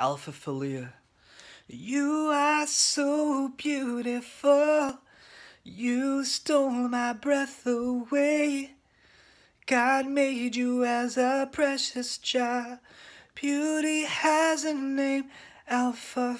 Alpha You are so beautiful. You stole my breath away. God made you as a precious child. Beauty has a name, Alpha